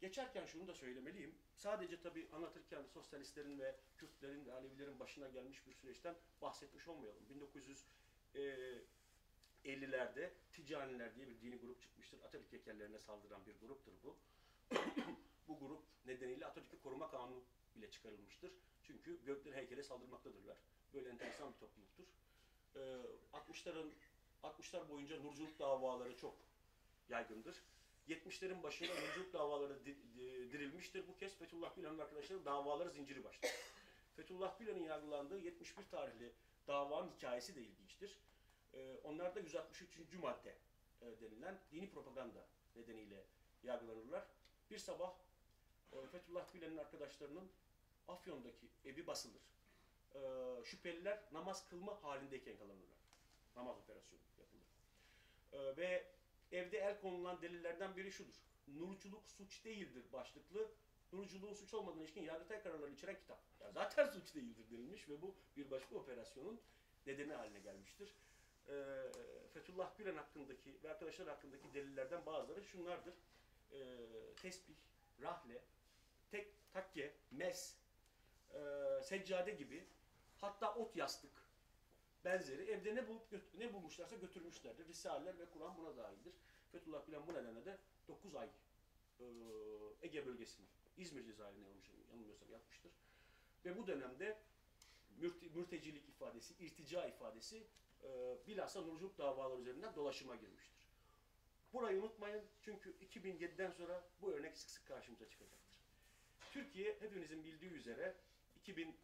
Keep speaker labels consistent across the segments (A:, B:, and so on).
A: Geçerken şunu da söylemeliyim. Sadece tabii anlatırken sosyalistlerin ve Kürtlerin ve Alevilerin başına gelmiş bir süreçten bahsetmiş olmayalım. 1950'lerde Ticaniler diye bir dini grup çıkmıştır. Atatürk heykellerine saldıran bir gruptur bu. bu grup nedeniyle Atatürk'ü koruma kanunu bile çıkarılmıştır. Çünkü Gökler heykele saldırmaktadırlar. Böyle enteresan bir topluluktur. Ee, 60'ların 60'lar boyunca nurculuk davaları çok yaygındır. 70'lerin başında nurculuk davaları di- di- dirilmiştir. Bu kez Fethullah Gülen'in arkadaşları davaları zinciri başlar. Fethullah Gülen'in yargılandığı 71 tarihli davanın hikayesi de ilginçtir. Ee, onlar da 163. madde e, denilen dini propaganda nedeniyle yargılanırlar. Bir sabah e, Fethullah Gülen'in arkadaşlarının Afyon'daki evi basılır. Ee, şüpheliler namaz kılma halindeyken yakalanırlar. Namaz operasyonu yapılır. Ee, ve evde el konulan delillerden biri şudur. Nurculuk suç değildir başlıklı. Nurculuğun suç olmadığına ilişkin yargıtay kararlarını içeren kitap. Ya zaten suç değildir denilmiş ve bu bir başka operasyonun nedeni haline gelmiştir. Ee, Fethullah Gülen hakkındaki ve arkadaşlar hakkındaki delillerden bazıları şunlardır. Ee, tesbih, rahle, tek, takke, mes, e, seccade gibi hatta ot yastık benzeri evde ne bulup ne bulmuşlarsa götürmüşlerdir. Risaleler ve Kur'an buna dahildir. Fethullah Gülen bu nedenle de 9 ay e, Ege bölgesini İzmir cezaevine yanılmıyorsam yapmıştır. Ve bu dönemde mürte, mürtecilik ifadesi, irtica ifadesi e, bilhassa nurculuk davaları üzerinden dolaşıma girmiştir. Burayı unutmayın çünkü 2007'den sonra bu örnek sık sık karşımıza çıkacaktır. Türkiye hepinizin bildiği üzere 2000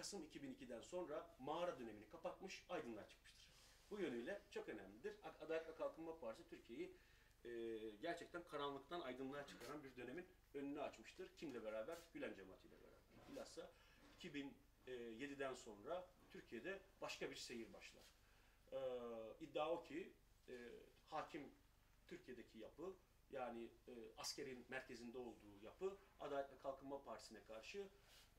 A: Kasım 2002'den sonra mağara dönemini kapatmış, aydınlığa çıkmıştır. Bu yönüyle çok önemlidir. Adalet ve Kalkınma Partisi Türkiye'yi e, gerçekten karanlıktan aydınlığa çıkaran bir dönemin önünü açmıştır. Kimle beraber? Gülen Cemaati ile beraber. Bilhassa 2007'den sonra Türkiye'de başka bir seyir başlar. E, iddia o ki e, hakim Türkiye'deki yapı yani e, askerin merkezinde olduğu yapı Adalet ve Kalkınma Partisi'ne karşı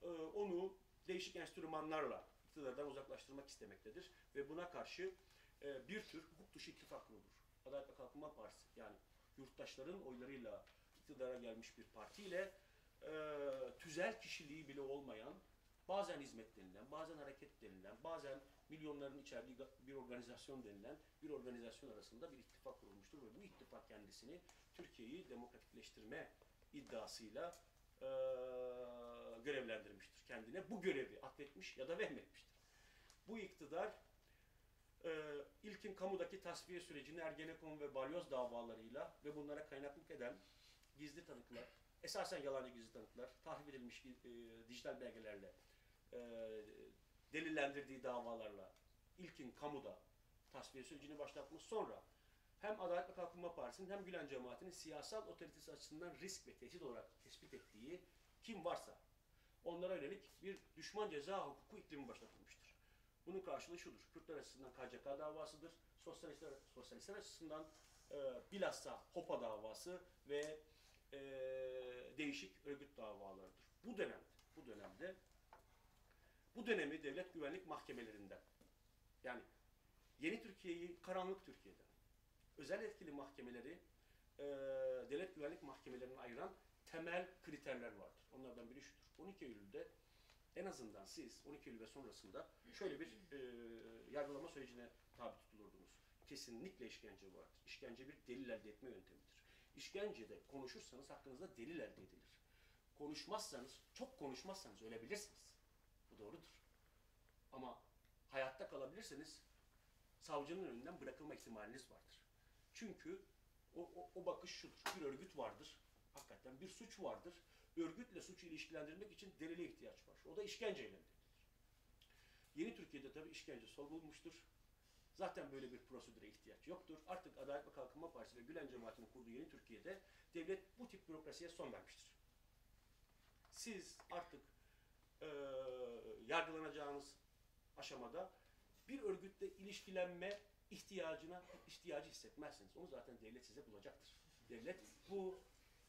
A: e, onu değişik enstrümanlarla iktidardan uzaklaştırmak istemektedir. Ve buna karşı e, bir tür hukuk dışı ittifak kurulur. Adalet ve Kalkınma Partisi yani yurttaşların oylarıyla iktidara gelmiş bir partiyle e, tüzel kişiliği bile olmayan bazen hizmet denilen, bazen hareket denilen, bazen milyonların içerdiği bir organizasyon denilen bir organizasyon arasında bir ittifak kurulmuştur ve bu ittifak kendisini Türkiye'yi demokratikleştirme iddiasıyla e, görevlendirmiştir. Kendine bu görevi atfetmiş ya da vehmetmiştir. Bu iktidar e, ilkin kamudaki tasfiye sürecini Ergenekon ve Balyoz davalarıyla ve bunlara kaynaklık eden gizli tanıklar, esasen yalancı gizli tanıklar, tahrip edilmiş e, dijital belgelerle delillendirdiği davalarla ilkin kamuda tasfiye sürecini başlatmış sonra hem Adalet ve Kalkınma Partisi'nin hem Gülen cemaatinin siyasal otoritesi açısından risk ve tehdit olarak tespit ettiği kim varsa onlara yönelik bir düşman ceza hukuku iklimi başlatılmıştır. Bunun karşılığı şudur. Kürtler açısından KCK davasıdır. Sosyalistler, sosyalistler açısından e, bilhassa HOPA davası ve e, değişik örgüt davalarıdır. Bu dönemde, bu dönemde bu dönemi devlet güvenlik mahkemelerinden yani yeni Türkiye'yi karanlık Türkiye'den özel etkili mahkemeleri e, devlet güvenlik mahkemelerine ayıran temel kriterler vardır. Onlardan biri şudur. 12 Eylül'de en azından siz 12 Eylül ve sonrasında şöyle bir e, yargılama sürecine tabi tutulurdunuz. Kesinlikle işkence vardır. İşkence bir delil elde etme yöntemidir. İşkencede konuşursanız hakkınızda delil elde edilir. Konuşmazsanız, çok konuşmazsanız ölebilirsiniz. Bu doğrudur. Ama hayatta kalabilirseniz savcının önünden bırakılma ihtimaliniz vardır. Çünkü o, o, o bakış şudur. Bir örgüt vardır. Hakikaten bir suç vardır. Örgütle suçu ilişkilendirmek için delile ihtiyaç var. O da işkenceyle elde edilir. Yeni Türkiye'de tabii işkence sorulmuştur. Zaten böyle bir prosedüre ihtiyaç yoktur. Artık Adalet ve Kalkınma Partisi ve Gülen Cemaati'nin kurduğu yeni Türkiye'de devlet bu tip bürokrasiye son vermiştir. Siz artık e, yargılanacağınız aşamada bir örgütle ilişkilenme ihtiyacına ihtiyacı hissetmezsiniz. Onu zaten devlet size bulacaktır. Devlet bu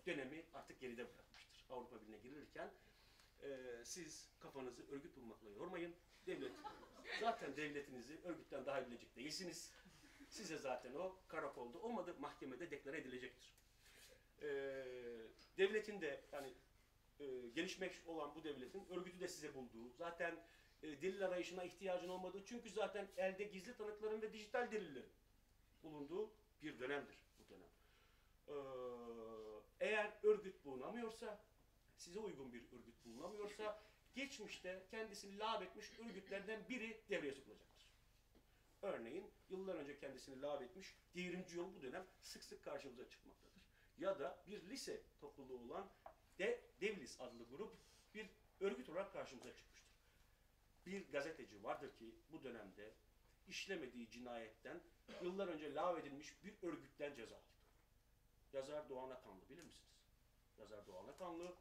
A: dönemi artık geride bırakmıştır. Avrupa Birliği'ne girilirken e, siz kafanızı örgüt bulmakla yormayın. Devlet zaten devletinizi örgütten daha bilecek değilsiniz. Size zaten o karakolda olmadı mahkemede deklare edilecektir. e, devletin de yani e, gelişmek olan bu devletin örgütü de size bulduğu, zaten e, delil arayışına ihtiyacın olmadığı çünkü zaten elde gizli tanıkların ve dijital delillerin bulunduğu bir dönemdir bu dönem. Ee, eğer örgüt bulunamıyorsa, size uygun bir örgüt bulunamıyorsa, geçmişte kendisini lağv etmiş örgütlerden biri devreye sokulacaktır. Örneğin yıllar önce kendisini lağv etmiş devrimci yol bu dönem sık sık karşımıza çıkmaktadır. Ya da bir lise topluluğu olan de Devlis adlı grup bir örgüt olarak karşımıza çıkmıştır. Bir gazeteci vardır ki bu dönemde işlemediği cinayetten yıllar önce lağv edilmiş bir örgütten ceza aldı. Yazar Doğan Akanlı bilir misiniz? Yazar Doğan Akanlı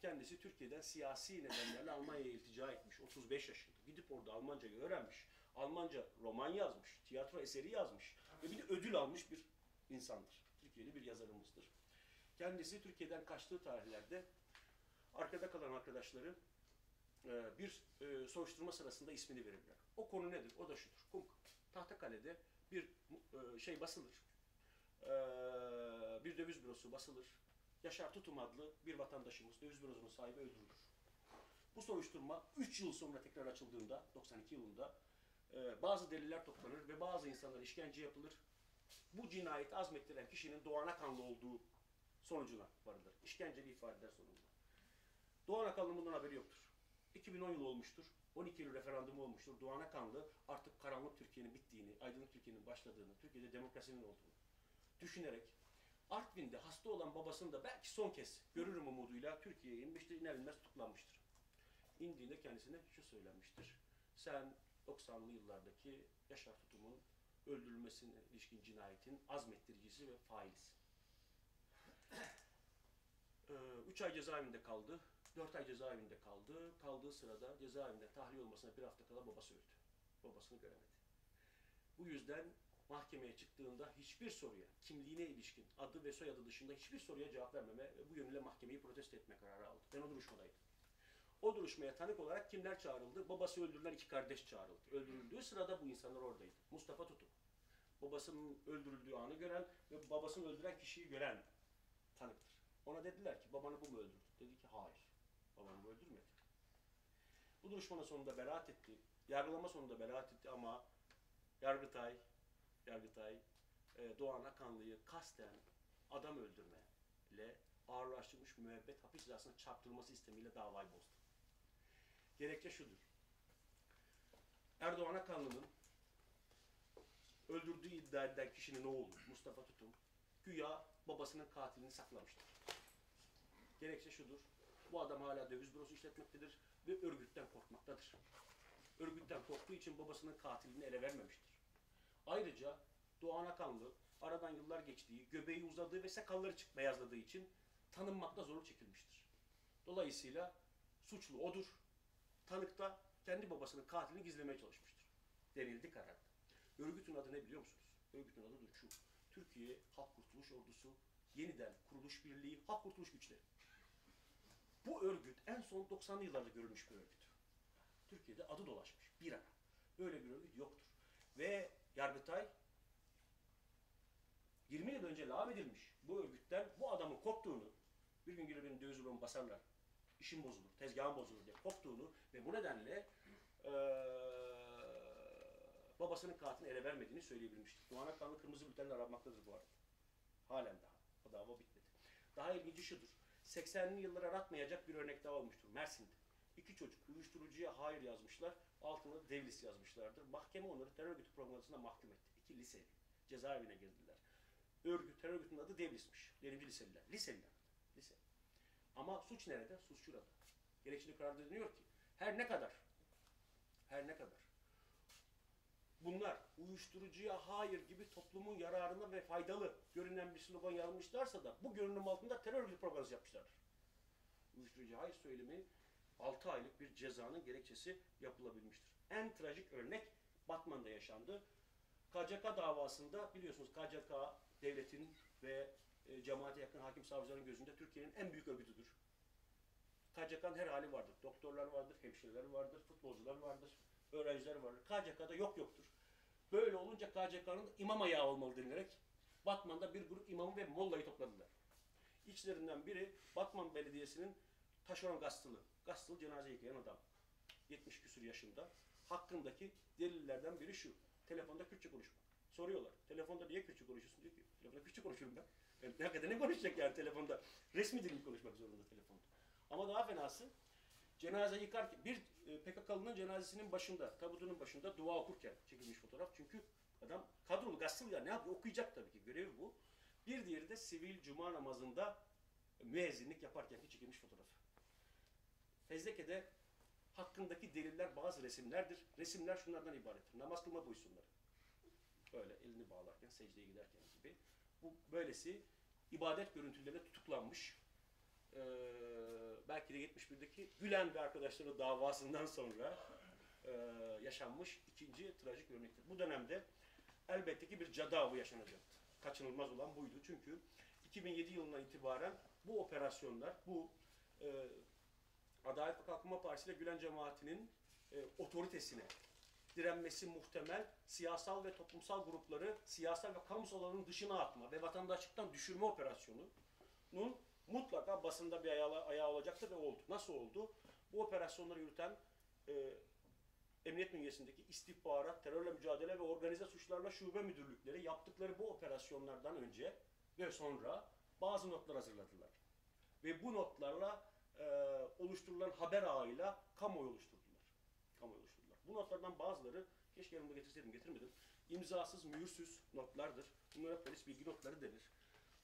A: kendisi Türkiye'den siyasi nedenlerle Almanya'ya iltica etmiş. 35 yaşında. Gidip orada Almancayı öğrenmiş. Almanca roman yazmış, tiyatro eseri yazmış ve bir de ödül almış bir insandır. Türkiye'li bir yazarımızdır. Kendisi Türkiye'den kaçtığı tarihlerde arkada kalan arkadaşları e, bir e, soruşturma sırasında ismini verirler. O konu nedir? O da şudur. Kum, Tahtakale'de bir e, şey basılır. Bir döviz bürosu basılır. Yaşar Tutum adlı bir vatandaşımız döviz bürosunun sahibi öldürülür. Bu soruşturma 3 yıl sonra tekrar açıldığında, 92 yılında bazı deliller toplanır ve bazı insanlara işkence yapılır. Bu cinayeti azmettiren kişinin Doğan Akanlı olduğu sonucuna varılır. İşkenceli ifadeler sonunda. Doğan Akanlı'nın bundan haberi yoktur. 2010 yılı olmuştur. 12 Eylül referandumu olmuştur. Doğan Akanlı artık karanlık Türkiye'nin bittiğini, aydınlık Türkiye'nin başladığını, Türkiye'de demokrasinin olduğunu düşünerek Artvin'de hasta olan babasını da belki son kez görürüm umuduyla Türkiye'ye inmiştir, iner inmez tutuklanmıştır. İndiğinde kendisine şu söylenmiştir. Sen 90'lı yıllardaki Yaşar Tutum'un öldürülmesine ilişkin cinayetin azmettiricisi ve failisin. 3 ay cezaevinde kaldı. 4 ay cezaevinde kaldı. Kaldığı sırada cezaevinde tahliye olmasına bir hafta kala babası öldü. Babasını göremedi. Bu yüzden mahkemeye çıktığında hiçbir soruya, kimliğine ilişkin adı ve soyadı dışında hiçbir soruya cevap vermeme ve bu yönüyle mahkemeyi protesto etme kararı aldı. Ben o duruşmadaydım. O duruşmaya tanık olarak kimler çağrıldı? Babası öldürülen iki kardeş çağrıldı. Öldürüldüğü sırada bu insanlar oradaydı. Mustafa Tutum. Babasının öldürüldüğü anı gören ve babasını öldüren kişiyi gören tanıktır. Ona dediler ki babanı bu mu öldürdü? Dedi ki hayır. Babamı öldürmedi. Bu duruşmanın sonunda beraat etti. Yargılama sonunda beraat etti ama Yargıtay, Yargıtay e, Doğan Akanlı'yı kasten adam öldürmeyle ağırlaştırmış müebbet hapis cezasına çarptırılması istemiyle davayı bozdu. Gerekçe şudur. Erdoğan Akanlı'nın öldürdüğü iddia edilen kişinin oğlu Mustafa Tutum güya babasının katilini saklamıştır. Gerekçe şudur. Bu adam hala döviz bürosu işletmektedir ve örgütten korkmaktadır. Örgütten korktuğu için babasının katilini ele vermemiştir. Ayrıca Doğan Akanlı aradan yıllar geçtiği, göbeği uzadığı ve sakalları çık beyazladığı için tanınmakta zorluk çekilmiştir. Dolayısıyla suçlu odur. Tanık da kendi babasının katilini gizlemeye çalışmıştır. Denildi kararda. Örgütün adı ne biliyor musunuz? Örgütün adı şu. Türkiye Halk Kurtuluş Ordusu yeniden kuruluş birliği Halk Kurtuluş Güçleri. Bu örgüt en son 90'lı yıllarda görülmüş bir örgüt. Türkiye'de adı dolaşmış bir ara. Böyle bir örgüt yoktur. Ve Yargıtay 20 yıl önce lağv edilmiş bu örgütten bu adamın korktuğunu bir gün gelir benim döviz basarlar. işim bozulur, tezgahım bozulur diye korktuğunu ve bu nedenle eee babasının katilini ele vermediğini söyleyebilmiştir. Doğan Akanlı kırmızı bültenle aranmaktadır bu arada. Halen daha. O dava bitmedi. Daha ilginci şudur. 80'li yılları aratmayacak bir örnek daha olmuştur. Mersin'de. İki çocuk uyuşturucuya hayır yazmışlar. Altına devlis yazmışlardır. Mahkeme onları terör örgütü propagandasına mahkum etti. İki liseli. Cezaevine girdiler. Örgüt, terör örgütünün adı devlismiş. Devrimci liseliler. Liseliler. Lise. Ama suç nerede? Suç şurada. Gerekçeli kararda deniyor ki her ne kadar her ne kadar bunlar uyuşturucuya hayır gibi toplumun yararına ve faydalı görünen bir slogan yazmışlarsa da bu görünüm altında terör örgütü propagandası yapmışlardır. Uyuşturucuya hayır söylemi 6 aylık bir cezanın gerekçesi yapılabilmiştir. En trajik örnek Batman'da yaşandı. KCK davasında biliyorsunuz KCK devletin ve e, cemaate yakın hakim savcıların gözünde Türkiye'nin en büyük örgütüdür. KCK'nın her hali vardır. Doktorlar vardır, hemşireler vardır, futbolcular vardır, öğrenciler vardır. KCK'da yok yoktur. Böyle olunca KCK'nın imam ayağı olmalı denilerek Batman'da bir grup imamı ve mollayı topladılar. İçlerinden biri Batman Belediyesi'nin taşeron gazetılı. Gazetılı cenaze yıkayan adam. 70 küsur yaşında. Hakkındaki delillerden biri şu. Telefonda Kürtçe konuşma. Soruyorlar. Telefonda niye Kürtçe konuşuyorsun? Diyor ki telefonda Kürtçe konuşuyorum ben. Yani hakikaten ne konuşacak yani telefonda? Resmi dilini konuşmak zorunda telefonda. Ama daha fenası cenaze yıkarken bir e, PKK'lının cenazesinin başında, tabutunun başında dua okurken çekilmiş fotoğraf. Çünkü adam kadrolu gazeteli ya ne yapıyor? Okuyacak tabii ki. Görevi bu. Bir diğeri de sivil cuma namazında müezzinlik yaparken çekilmiş fotoğraf. Fezleke'de hakkındaki deliller bazı resimlerdir. Resimler şunlardan ibarettir. Namaz kılma buysunları. Böyle elini bağlarken, secdeye giderken gibi. Bu böylesi ibadet görüntülerine tutuklanmış. Ee, belki de 71'deki Gülen ve arkadaşları davasından sonra e, yaşanmış ikinci trajik örnektir. Bu dönemde elbette ki bir cadavı yaşanacaktı. Kaçınılmaz olan buydu. Çünkü 2007 yılından itibaren bu operasyonlar, bu e, Adalet ve Kalkınma Partisi ile Gülen cemaatinin e, otoritesine direnmesi muhtemel siyasal ve toplumsal grupları siyasal ve kamusal alanın dışına atma ve vatandaşlıktan düşürme operasyonunun mutlaka basında bir ayağı, ayağı olacaktı ve oldu. Nasıl oldu? Bu operasyonları yürüten e, Emniyet bünyesindeki istihbarat, terörle mücadele ve organize suçlarla şube müdürlükleri yaptıkları bu operasyonlardan önce ve sonra bazı notlar hazırladılar. Ve bu notlarla e, oluşturulan haber ağıyla kamuoyu oluşturdular. Kamuoyu oluşturdular. Bu notlardan bazıları, keşke yanımda getirseydim, getirmedim. İmzasız, mühürsüz notlardır. Bunlara polis bilgi notları denir.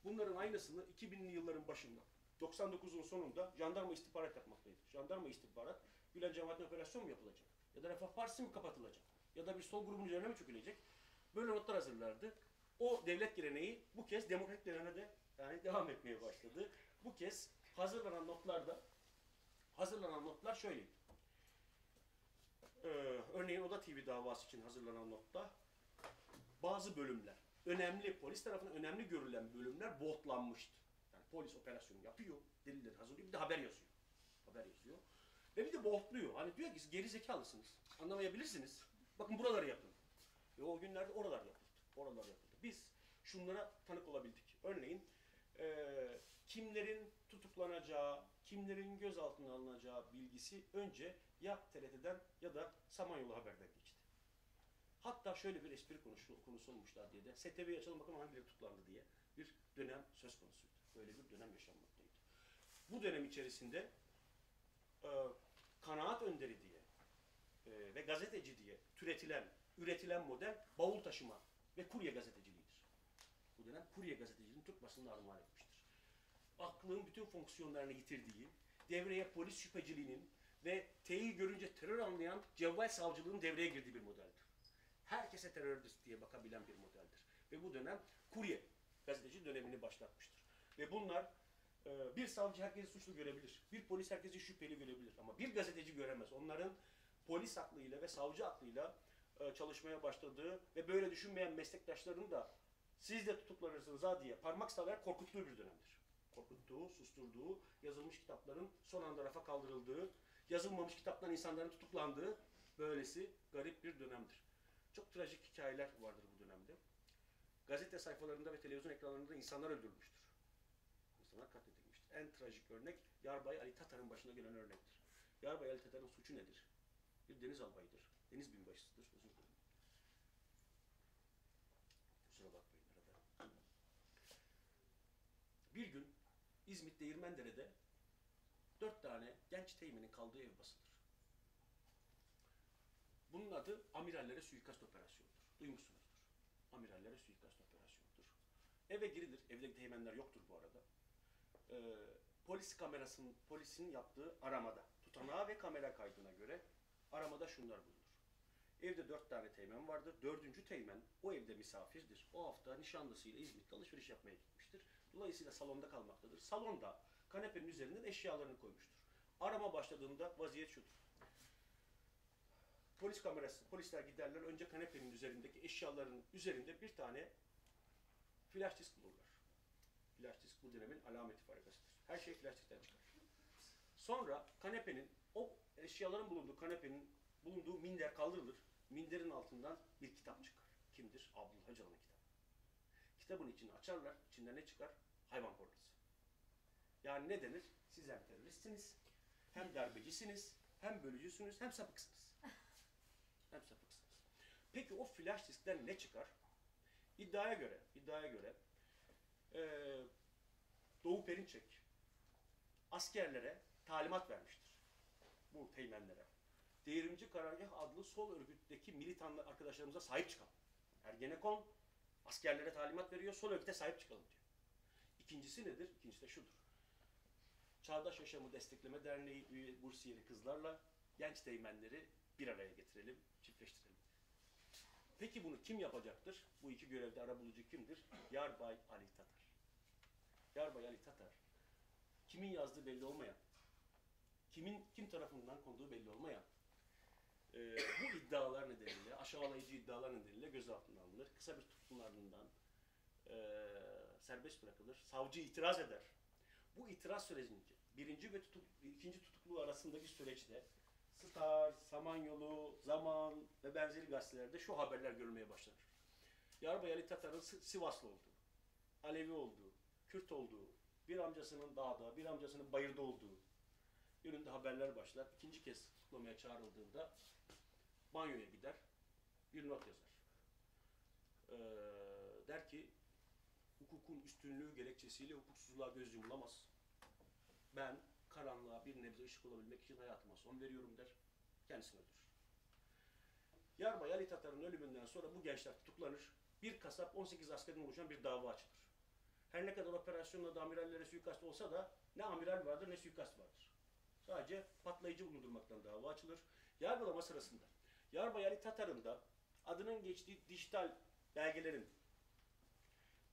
A: Bunların aynısını 2000'li yılların başında, 99'un sonunda jandarma istihbarat yapmaktaydı. Jandarma istihbarat, Gülen cemaatine operasyon mu yapılacak? Ya da Refah Partisi mi kapatılacak? Ya da bir sol grubun üzerine mi çökülecek? Böyle notlar hazırlardı. O devlet geleneği bu kez demokratik döneme de yani devam etmeye başladı. Bu kez hazırlanan notlarda hazırlanan notlar şöyleydi. Ee, örneğin Oda TV davası için hazırlanan notta bazı bölümler, önemli, polis tarafından önemli görülen bölümler botlanmıştı. Yani polis operasyonu yapıyor, delilleri hazırlıyor, bir de haber yazıyor. Haber yazıyor. Ve bir de boltluyor. Hani diyor ki siz geri zekalısınız. Anlamayabilirsiniz. Bakın buraları yapın. Ve o günlerde oralar yapıldı. Oralar yapıldı. Biz şunlara tanık olabildik. Örneğin eee, kimlerin tutuklanacağı, kimlerin gözaltına alınacağı bilgisi önce ya TRT'den ya da Samanyolu Haber'den geçti. Hatta şöyle bir espri konusu, konusu diye de STV'yi açalım bakalım hangileri tutuklandı diye bir dönem söz konusuydu. Böyle bir dönem yaşanmaktaydı. Bu dönem içerisinde e, kanaat önderi diye e, ve gazeteci diye türetilen, üretilen model bavul taşıma ve kurye gazeteciliğidir. Bu dönem kurye gazeteciliğini Türk basınına armağan etmiştir. Aklın bütün fonksiyonlarını yitirdiği, devreye polis şüpheciliğinin ve T'yi görünce terör anlayan cevval savcılığın devreye girdiği bir modeldir. Herkese terörist diye bakabilen bir modeldir. Ve bu dönem kurye gazeteci dönemini başlatmıştır. Ve bunlar ee, bir savcı herkesi suçlu görebilir. Bir polis herkesi şüpheli görebilir. Ama bir gazeteci göremez. Onların polis aklıyla ve savcı aklıyla e, çalışmaya başladığı ve böyle düşünmeyen meslektaşlarının da siz de tutuklanırsınız ha diye parmak sallayarak korkuttuğu bir dönemdir. Korkuttuğu, susturduğu, yazılmış kitapların son anda rafa kaldırıldığı, yazılmamış kitaptan insanların tutuklandığı böylesi garip bir dönemdir. Çok trajik hikayeler vardır bu dönemde. Gazete sayfalarında ve televizyon ekranlarında insanlar öldürülmüştür insanlar katledilmiştir. En trajik örnek Yarbay Ali Tatar'ın başına gelen örnektir. Yarbay Ali Tatar'ın suçu nedir? Bir deniz albayıdır. Deniz binbaşısıdır. Özür dilerim. Kusura bakmayın arada. Bir gün İzmit Değirmendere'de dört tane genç teğmenin kaldığı ev basılır. Bunun adı amirallere suikast operasyonudur. Duymuşsunuzdur. Amirallere suikast operasyonudur. Eve girilir. Evdeki teğmenler yoktur bu arada e, polis kamerasının polisin yaptığı aramada tutanağı ve kamera kaydına göre aramada şunlar bulunur. Evde dört tane teğmen vardır. Dördüncü teğmen o evde misafirdir. O hafta nişanlısıyla İzmit'te alışveriş yapmaya gitmiştir. Dolayısıyla salonda kalmaktadır. Salonda kanepenin üzerinden eşyalarını koymuştur. Arama başladığında vaziyet şudur. Polis kamerası, polisler giderler. Önce kanepenin üzerindeki eşyaların üzerinde bir tane flash disk bulurlar. Flash disk bu dönemin alameti farikasıdır. Her şey flash diskten çıkar. Sonra kanepenin, o eşyaların bulunduğu kanepenin bulunduğu minder kaldırılır. Minderin altından bir kitap çıkar. Kimdir? Abdullah Öcalan'ın kitabı. Kitabın içini açarlar. İçinden ne çıkar? Hayvan pornosu. Yani ne denir? Siz hem teröristsiniz, hem darbecisiniz, hem bölücüsünüz, hem sapıksınız. Hem sapıksınız. Peki o flash diskten ne çıkar? İddiaya göre, iddiaya göre eee Doğu Perinçek askerlere talimat vermiştir. Bu teğmenlere. Devrimci Karargah adlı sol örgütteki militanlı arkadaşlarımıza sahip çıkalım. Ergenekon askerlere talimat veriyor, sol örgüte sahip çıkalım diyor. İkincisi nedir? İkincisi de şudur. Çağdaş Yaşamı Destekleme Derneği üye bursiyeri kızlarla genç teğmenleri bir araya getirelim, çiftleştirelim. Peki bunu kim yapacaktır? Bu iki görevde arabulucu kimdir? Yarbay Ali Tatar. Yarbay Ali Tatar, kimin yazdığı belli olmayan, kimin kim tarafından konduğu belli olmayan e, bu iddialar nedeniyle, aşağılayıcı iddialar nedeniyle gözaltına alınır. Kısa bir tutukluluğun ardından e, serbest bırakılır. Savcı itiraz eder. Bu itiraz sürecince birinci ve tutuk, ikinci tutukluğu arasındaki süreçte Star, Samanyolu, Zaman ve benzeri gazetelerde şu haberler görülmeye başlanır. Yarbay Ali Tatar'ın Si- Sivaslı olduğu, Alevi olduğu, Kürt olduğu, bir amcasının dağda, bir amcasının bayırda olduğu yönünde haberler başlar. İkinci kez tutuklamaya çağrıldığında banyoya gider, bir not yazar. Ee, der ki, hukukun üstünlüğü gerekçesiyle hukuksuzluğa göz yumulamaz. Ben karanlığa bir nebze ışık olabilmek için hayatıma son veriyorum der. Kendisini öldürür. Yarbay Ali Tatar'ın ölümünden sonra bu gençler tutuklanır. Bir kasap 18 askerden oluşan bir dava açılır. Her ne kadar operasyonla da amirallere suikast olsa da ne amiral vardır ne suikast vardır. Sadece patlayıcı bulundurmaktan dava açılır. Yargılama sırasında Yarbay Ali Tatar'ın da adının geçtiği dijital belgelerin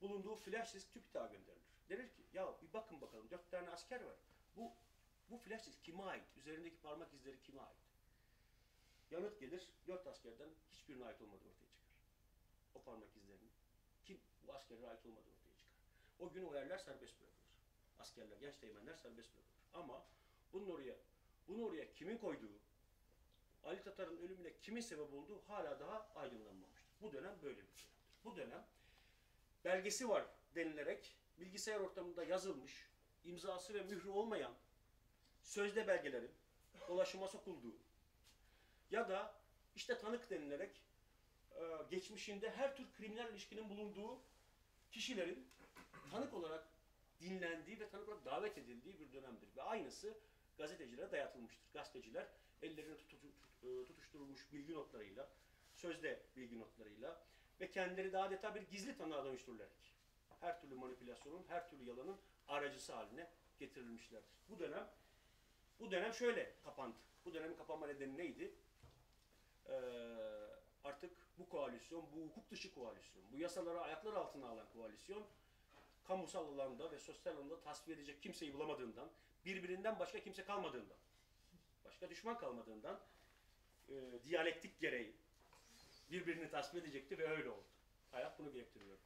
A: bulunduğu flash disk TÜBİTAK'a gönderilir. Denir ki ya bir bakın bakalım dört tane asker var. Bu bu flash disk kime ait? Üzerindeki parmak izleri kime ait? Yanıt gelir dört askerden hiçbirine ait olmadığı ortaya çıkar. O parmak izlerinin kim bu askerlere ait olmadığı ortaya çıkar. O gün o yerler serbest bırakılır. Askerler, genç teğmenler serbest bırakılır. Ama bunun oraya, bunu oraya kimin koyduğu, Ali Tatar'ın ölümüne kimin sebep olduğu hala daha aydınlanmamıştır. Bu dönem böyle bir dönemdir. Bu dönem belgesi var denilerek bilgisayar ortamında yazılmış, imzası ve mührü olmayan sözde belgelerin ulaşıma sokulduğu ya da işte tanık denilerek e, geçmişinde her tür kriminal ilişkinin bulunduğu kişilerin tanık olarak dinlendiği ve tanık olarak davet edildiği bir dönemdir. Ve aynısı gazetecilere dayatılmıştır. Gazeteciler ellerine e, tutuşturulmuş bilgi notlarıyla, sözde bilgi notlarıyla ve kendileri de adeta bir gizli tanığa dönüştürülerek her türlü manipülasyonun, her türlü yalanın aracısı haline getirilmişlerdir. Bu dönem bu dönem şöyle kapandı. Bu dönemin kapanma nedeni neydi? Ee, artık bu koalisyon, bu hukuk dışı koalisyon, bu yasaları ayaklar altına alan koalisyon kamusal alanda ve sosyal alanda tasfiye edecek kimseyi bulamadığından, birbirinden başka kimse kalmadığından, başka düşman kalmadığından e, diyalektik gereği birbirini tasfiye edecekti ve öyle oldu. Hayat bunu gerektiriyor.